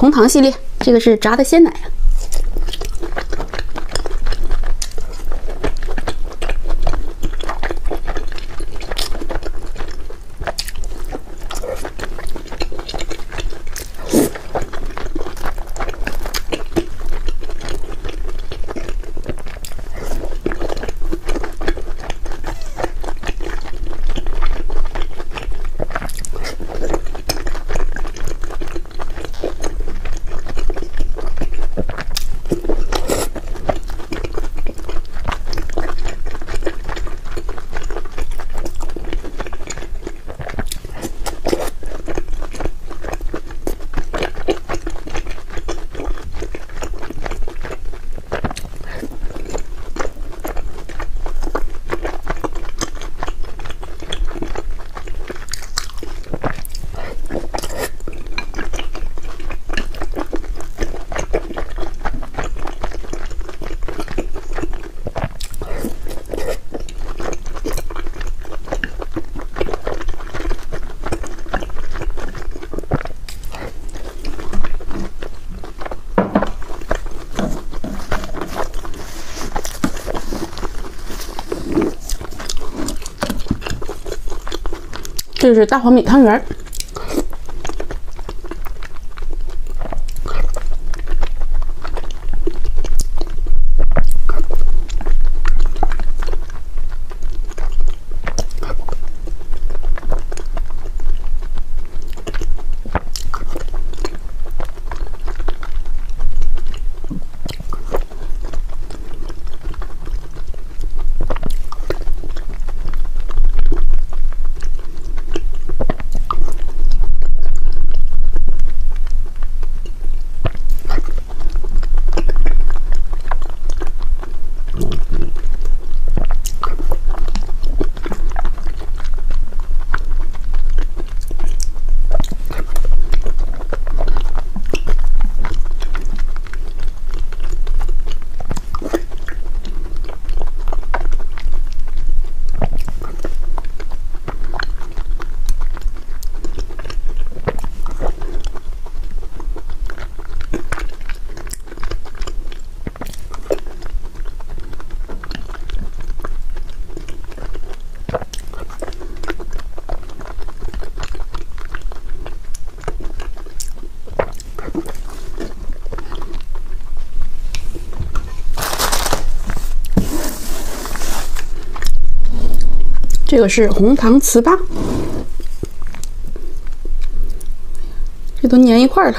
红糖系列，这个是炸的鲜奶。这是大黄米汤圆儿。这个是红糖糍粑，这都粘一块了。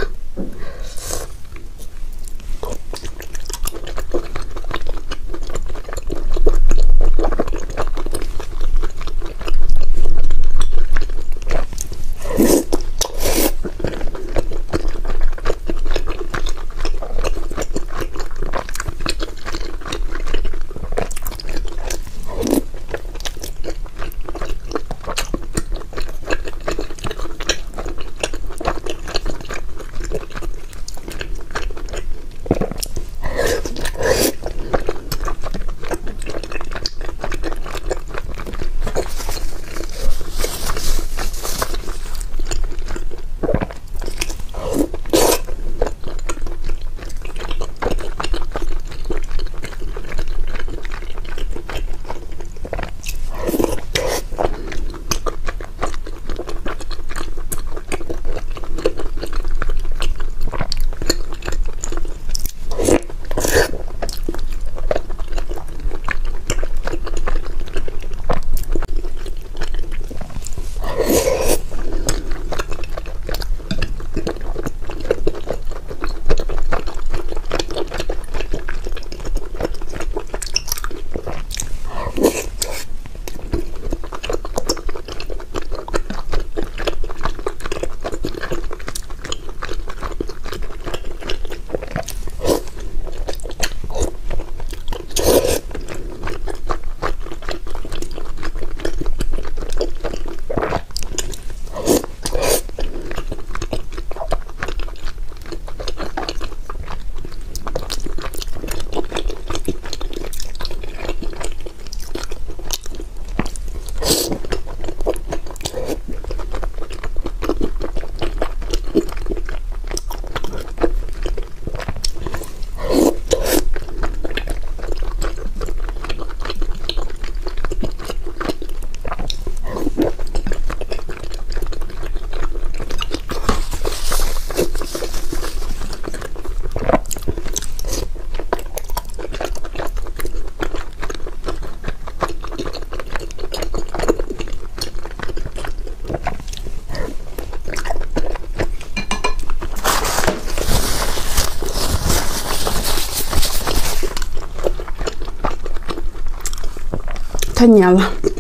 太黏了。